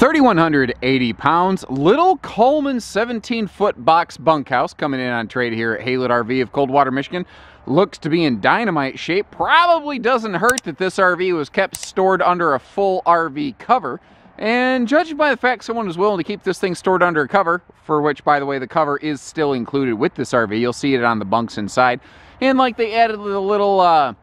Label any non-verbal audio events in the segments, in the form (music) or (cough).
3,180 pounds, little Coleman 17 foot box bunkhouse coming in on trade here at Haylett RV of Coldwater, Michigan. Looks to be in dynamite shape. Probably doesn't hurt that this RV was kept stored under a full RV cover. And judging by the fact someone was willing to keep this thing stored under a cover, for which, by the way, the cover is still included with this RV, you'll see it on the bunks inside. And like they added the little uh,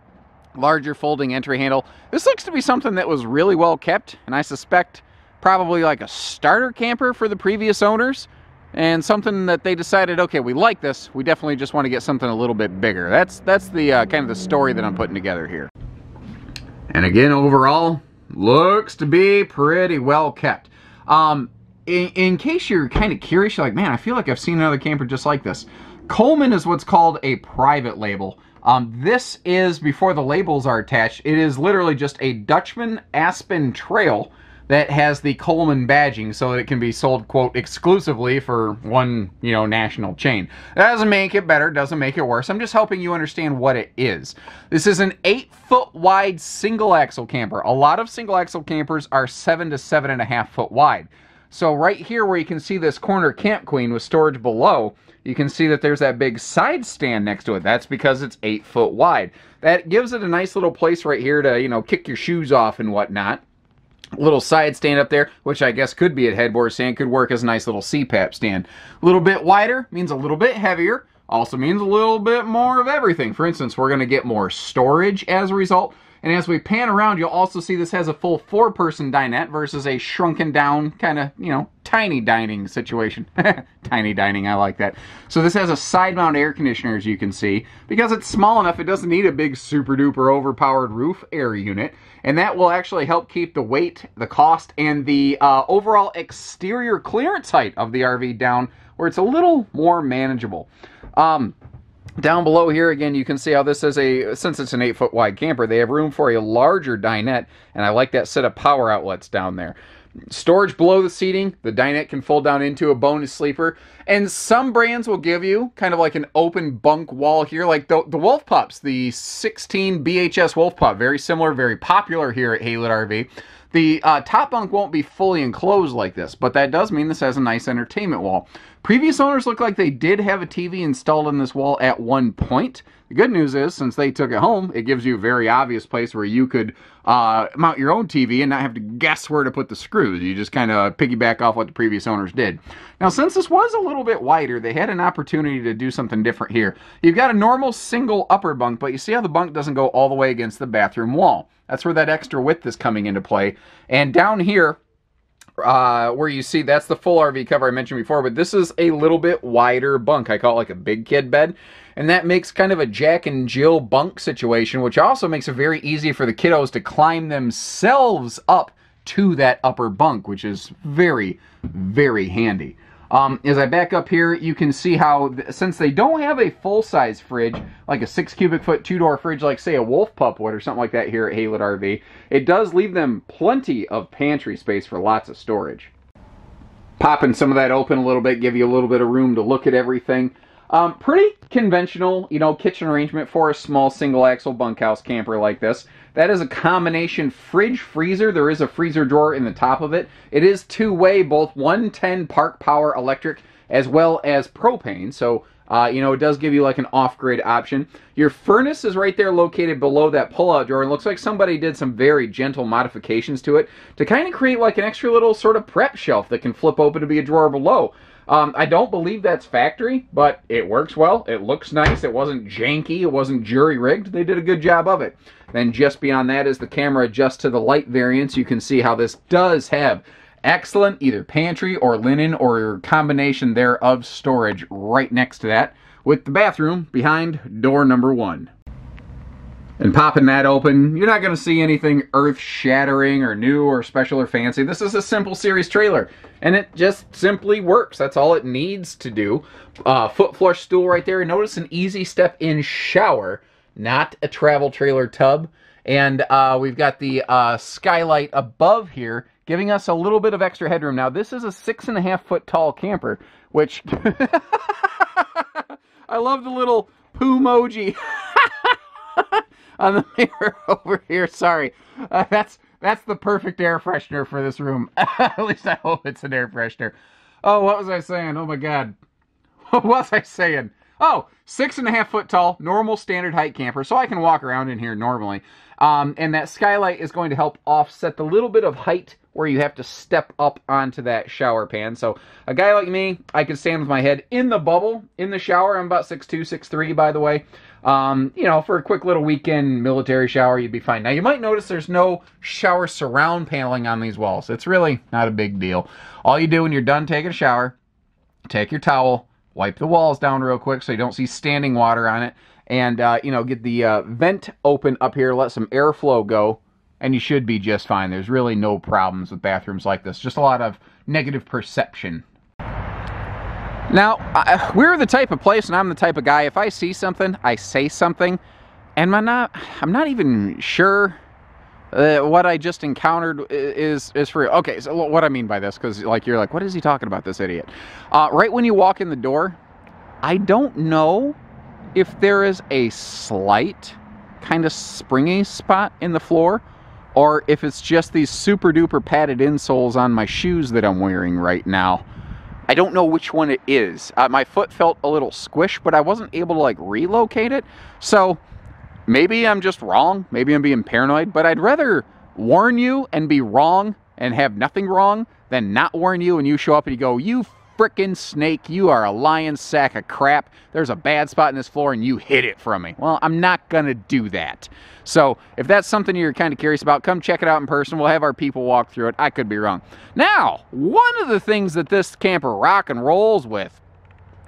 larger folding entry handle. This looks to be something that was really well kept, and I suspect probably like a starter camper for the previous owners and something that they decided okay we like this we definitely just want to get something a little bit bigger. That's that's the uh, kind of the story that i'm putting together here. And again overall looks to be pretty well kept. Um in, in case you're kind of curious you're like man i feel like i've seen another camper just like this. Coleman is what's called a private label. Um, this is before the labels are attached it is literally just a Dutchmen Aspen Trail that has the Coleman badging so that it can be sold, quote, exclusively for one, you know, national chain. That doesn't make it better, doesn't make it worse. I'm just helping you understand what it is. This is an eight foot wide single axle camper. A lot of single axle campers are seven to seven and a half foot wide. So right here where you can see this corner Camp Queen with storage below, you can see that there's that big side stand next to it. That's because it's eight foot wide. That gives it a nice little place right here to, you know, kick your shoes off and whatnot little side stand up there, which I guess could be a headboard stand, could work as a nice little CPAP stand. A little bit wider means a little bit heavier, also means a little bit more of everything. For instance, we're going to get more storage as a result. And as we pan around, you'll also see this has a full four-person dinette versus a shrunken down kind of, you know, tiny dining situation. (laughs) tiny dining, I like that. So this has a side mount air conditioner, as you can see. Because it's small enough, it doesn't need a big super duper overpowered roof air unit. And that will actually help keep the weight, the cost, and the uh, overall exterior clearance height of the RV down where it's a little more manageable. Um, down below here, again, you can see how this is a, since it's an 8-foot wide camper, they have room for a larger dinette, and I like that set of power outlets down there. Storage below the seating, the dinette can fold down into a bonus sleeper, and some brands will give you kind of like an open bunk wall here, like the, the Wolf Pups, the 16 BHS Wolf Pup, very similar, very popular here at Haylett RV. The uh, top bunk won't be fully enclosed like this, but that does mean this has a nice entertainment wall. Previous owners look like they did have a TV installed in this wall at one point. The good news is, since they took it home, it gives you a very obvious place where you could uh, mount your own TV and not have to guess where to put the screws. You just kind of piggyback off what the previous owners did. Now, since this was a little bit wider, they had an opportunity to do something different here. You've got a normal single upper bunk, but you see how the bunk doesn't go all the way against the bathroom wall. That's where that extra width is coming into play. And down here, uh, where you see that's the full RV cover I mentioned before, but this is a little bit wider bunk. I call it like a big kid bed. And that makes kind of a Jack and Jill bunk situation, which also makes it very easy for the kiddos to climb themselves up to that upper bunk, which is very, very handy. Um, as I back up here, you can see how, since they don't have a full-size fridge, like a 6 cubic foot two-door fridge, like say a Wolf Pup would or something like that here at Haylett RV, it does leave them plenty of pantry space for lots of storage. Popping some of that open a little bit, give you a little bit of room to look at everything. Um, pretty conventional, you know, kitchen arrangement for a small single axle bunkhouse camper like this. That is a combination fridge freezer. There is a freezer drawer in the top of it. It is two way, both 110 Park Power electric as well as propane. So, uh, you know, it does give you like an off grid option. Your furnace is right there located below that pull out drawer. It looks like somebody did some very gentle modifications to it to kind of create like an extra little sort of prep shelf that can flip open to be a drawer below. Um, I don't believe that's factory, but it works well. It looks nice. It wasn't janky. It wasn't jury rigged. They did a good job of it. Then just beyond that, as the camera adjusts to the light variance, you can see how this does have excellent either pantry or linen or combination thereof storage right next to that with the bathroom behind door number one and popping that open, you're not going to see anything earth-shattering or new or special or fancy. This is a simple series trailer, and it just simply works. That's all it needs to do. Uh, foot flush stool right there. Notice an easy step-in shower, not a travel trailer tub. And uh, we've got the uh, skylight above here, giving us a little bit of extra headroom. Now, this is a six and a half foot tall camper, which (laughs) I love the little poo emoji. (laughs) (laughs) on the mirror (laughs) over here. Sorry. Uh, that's That's the perfect air freshener for this room. (laughs) At least I hope it's an air freshener. Oh, what was I saying? Oh my god. What was I saying? Oh, six and a half foot tall, normal standard height camper, so I can walk around in here normally. Um, and that skylight is going to help offset the little bit of height where you have to step up onto that shower pan. So a guy like me, I can stand with my head in the bubble in the shower. I'm about 6'2", 6'3", by the way. Um, you know, for a quick little weekend military shower, you'd be fine. Now, you might notice there's no shower surround paneling on these walls. It's really not a big deal. All you do when you're done taking a shower, take your towel, wipe the walls down real quick so you don't see standing water on it and uh, you know get the uh, vent open up here let some airflow go and you should be just fine there's really no problems with bathrooms like this just a lot of negative perception now uh, we're the type of place and i'm the type of guy if i see something i say something and i'm not i'm not even sure uh, what I just encountered is is for okay. So what I mean by this, because like you're like, what is he talking about, this idiot? Uh, right when you walk in the door, I don't know if there is a slight kind of springy spot in the floor, or if it's just these super duper padded insoles on my shoes that I'm wearing right now. I don't know which one it is. Uh, my foot felt a little squish, but I wasn't able to like relocate it. So Maybe I'm just wrong. Maybe I'm being paranoid, but I'd rather warn you and be wrong and have nothing wrong than not warn you and you show up and you go, you frickin' snake, you are a lion sack of crap. There's a bad spot in this floor and you hid it from me. Well, I'm not gonna do that. So if that's something you're kind of curious about, come check it out in person. We'll have our people walk through it. I could be wrong. Now, one of the things that this camper rock and rolls with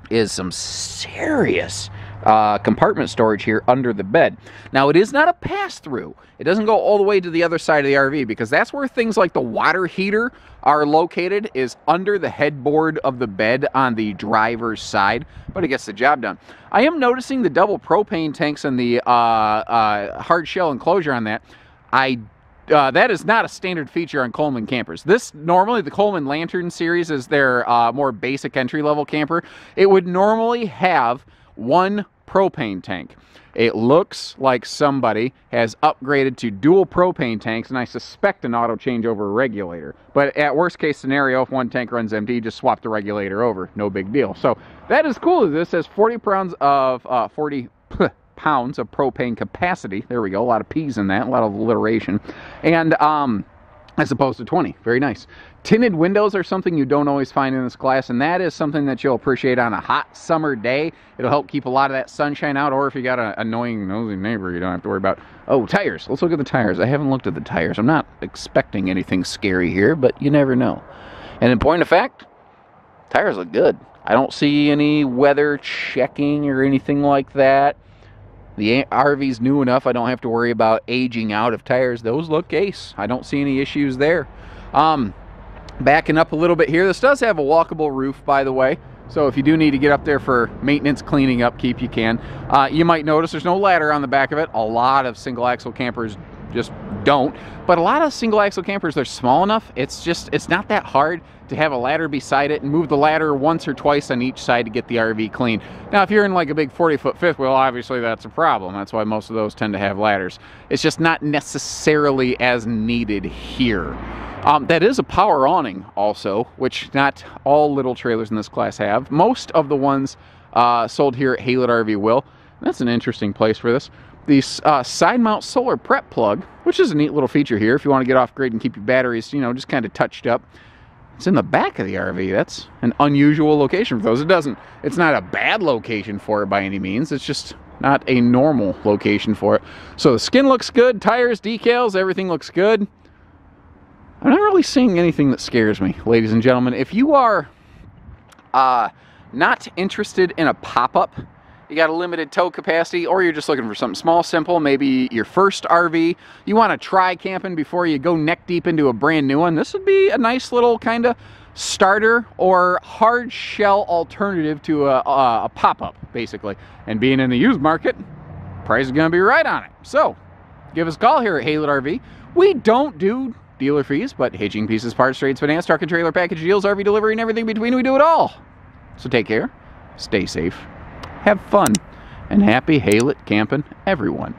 is some serious uh, compartment storage here under the bed. Now, it is not a pass-through. It doesn't go all the way to the other side of the RV because that's where things like the water heater are located is under the headboard of the bed on the driver's side, but it gets the job done. I am noticing the double propane tanks and the uh, uh, hard shell enclosure on that. I uh, that is not a standard feature on Coleman campers. This normally the Coleman Lantern series is their uh, more basic entry level camper. It would normally have one propane tank. It looks like somebody has upgraded to dual propane tanks, and I suspect an auto changeover regulator. But at worst case scenario, if one tank runs empty, just swap the regulator over. No big deal. So that is cool. As this has 40 pounds of uh, 40 (laughs) pounds of propane capacity. There we go. A lot of P's in that. A lot of alliteration. And um, as opposed to 20. Very nice. Tinted windows are something you don't always find in this class, and that is something that you'll appreciate on a hot summer day. It'll help keep a lot of that sunshine out, or if you got an annoying, nosy neighbor, you don't have to worry about. Oh, tires. Let's look at the tires. I haven't looked at the tires. I'm not expecting anything scary here, but you never know. And in point of fact, tires look good. I don't see any weather checking or anything like that. The RV's new enough, I don't have to worry about aging out of tires. Those look ace. I don't see any issues there. Um, backing up a little bit here, this does have a walkable roof, by the way. So if you do need to get up there for maintenance, cleaning, upkeep, you can. Uh, you might notice there's no ladder on the back of it. A lot of single axle campers just don't. But a lot of single axle campers, they're small enough. It's just, it's not that hard to have a ladder beside it and move the ladder once or twice on each side to get the RV clean. Now, if you're in like a big 40 foot fifth wheel, obviously that's a problem. That's why most of those tend to have ladders. It's just not necessarily as needed here. Um, that is a power awning also, which not all little trailers in this class have. Most of the ones uh, sold here at Haylett RV will. That's an interesting place for this the uh, side mount solar prep plug, which is a neat little feature here if you want to get off grid and keep your batteries, you know, just kind of touched up. It's in the back of the RV. That's an unusual location for those. It doesn't, it's not a bad location for it by any means. It's just not a normal location for it. So the skin looks good, tires, decals, everything looks good. I'm not really seeing anything that scares me, ladies and gentlemen. If you are uh, not interested in a pop-up you got a limited tow capacity, or you're just looking for something small, simple, maybe your first RV, you want to try camping before you go neck deep into a brand new one, this would be a nice little kind of starter or hard shell alternative to a, a, a pop-up, basically. And being in the used market, price is going to be right on it. So, give us a call here at Haylett RV. We don't do dealer fees, but hitching pieces, parts, trades, finance, truck and trailer package deals, RV delivery, and everything between, we do it all. So take care, stay safe, have fun, and happy Haylett camping, everyone.